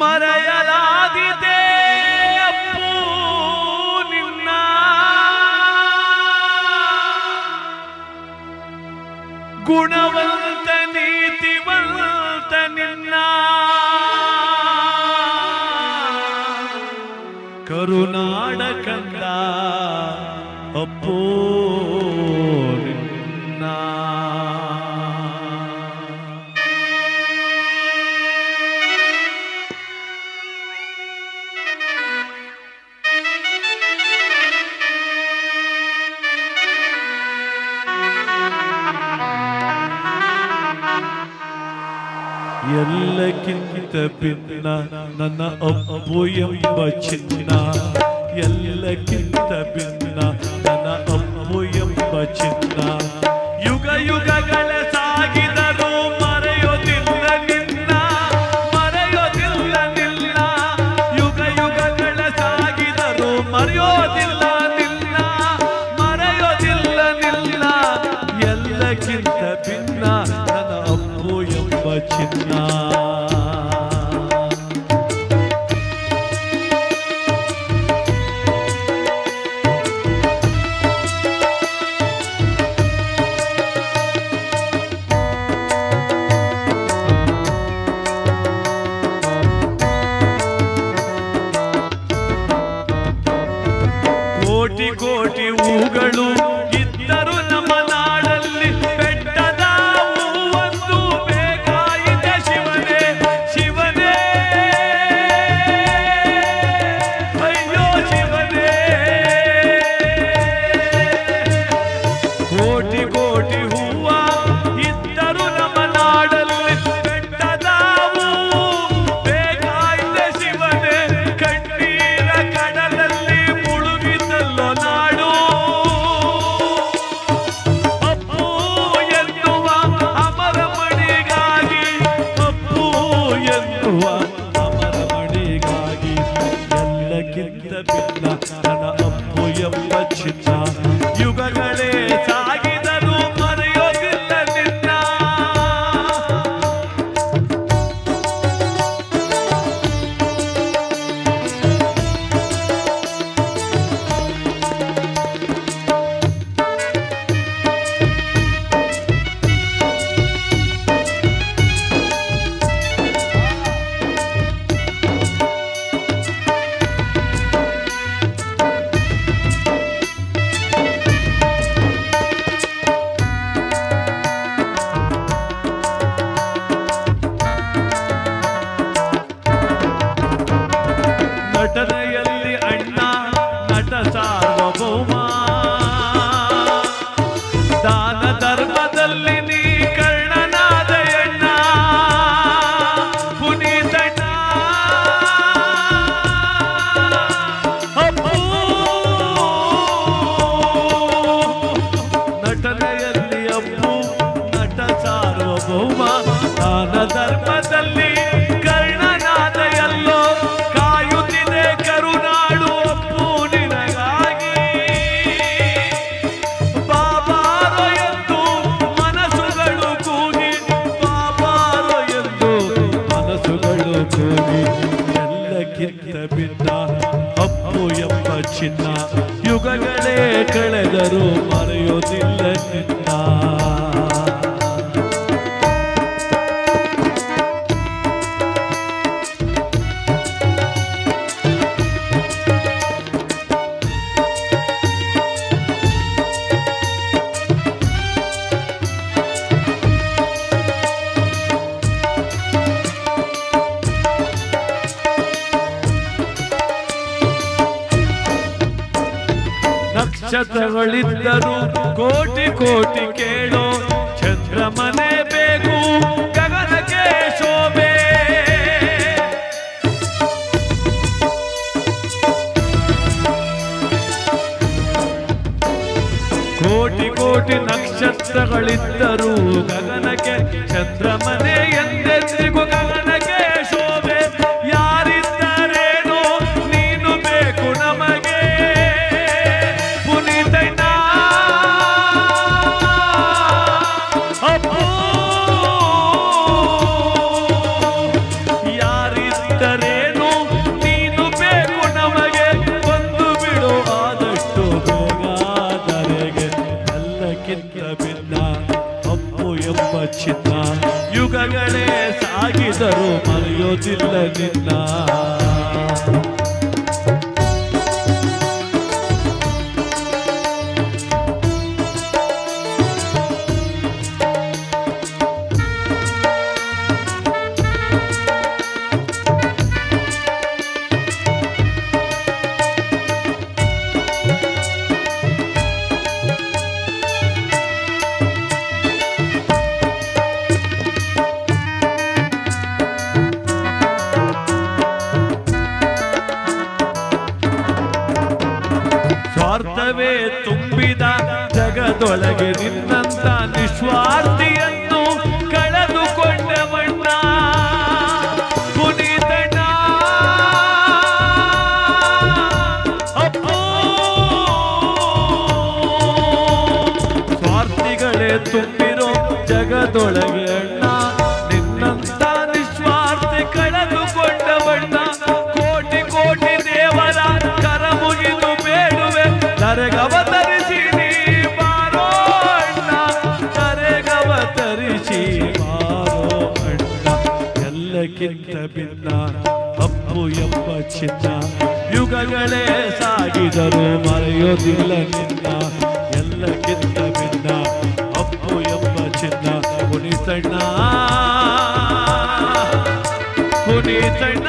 ಮರೆಯಲಾದಿದೆ ಅಪ್ಪು ನಿನ್ನ. ಗುಣವಂತ ನೀತಿವಂತ ನಿನ್ನ. ಕರುನಾಡ ಕಂದ ಅಪ್ಪೋ. ಭಿನ್ನ ನನ್ನ ಅಪ್ಪು ಎಂಬ ಚಿನ್ನ ಎಲ್ಲಕ್ಕಿಂತ ಭಿನ್ನ ನನ್ನ ಅಪ್ಪು ಎಂಬ ಚಿನ್ನ. ಯುಗ ಯುಗ ಎಲ್ಲಕ್ಕಿಂತ ನನ್ನ ಎಂಬ ಚಿನ್ನ. ಹೂಗಳು ಯುಗಗಳೇ ಸಾರ್ವಭೌಮ ದಾನ ಧರ್ಮದಲ್ಲಿ ಕರ್ಣನಾದ ಕಾಯುತ್ತಿದೆ ಕರುನಾಡು ಅಪ್ಪು ನಿನಗಾಗಿ. ಬಾಬಾರೋ ಎಂದು ಮನಸ್ಸುಗಳು ಕೂಗಿ ಬಾಬಾರೋ ಎಂದು ಮನಸ್ಸುಗಳು ಕೂಗಿ, ಎಲ್ಲಕ್ಕಿಂತ ಬಿದ್ದ ಅಪ್ಪು ಎಂಬ ಚಿನ್ನ ಯುಗಗಳೇ ಕಳೆದರೂ ಮರೆಯೋದಿಲ್ಲ ನಿನ್ನ. ನಕ್ಷತ್ರಗಳಿದ್ದರು ಕೋಟಿ ಕೋಟಿ ಕೇಳೋ ಚಂದ್ರಮನೆ ಬೇಕು ಗಗನಕ್ಕೆ ಶೋಭೆ. ಕೋಟಿ ಕೋಟಿ ನಕ್ಷತ್ರಗಳಿದ್ದರು ಗಗನಕ್ಕೆ ಚಂದ್ರಮನೆ ಯುಗಗಳೇ ಸಾಗಿದರು ಮರೆಯೋಚಿಲ್ಲ ನಿನ್ನ. ತೊಲಗೆ ನಿನ್ನಂತ ನಿಸ್ವಾರ್ಥಿಯನ್ನು ಕಳೆದುಕೊಂಡವಣ್ಣ. ಕುಣಿತಣ್ಣ ಸ್ವಾರ್ಥಿಗಳೇ ತುಂಬಿರೋ ಜಗದೊಳಗೆ ಭಿನ್ನ ಅಪ್ಪು ಎಪ್ಪ ಚಿನ್ನ. ಯುಗಗಳೇ ಸಾಗಿದರು ಮರೆಯೋದಿಲ್ಲ ನಿನ್ನ. ಎಲ್ಲಕ್ಕಿಂತ ಭಿನ್ನ, ಅಪ್ಪು ಎಪ್ಪ ಚಿನ್ನ. ಪುನಿತಣ್ಣ ಪುನಿತಣ್ಣ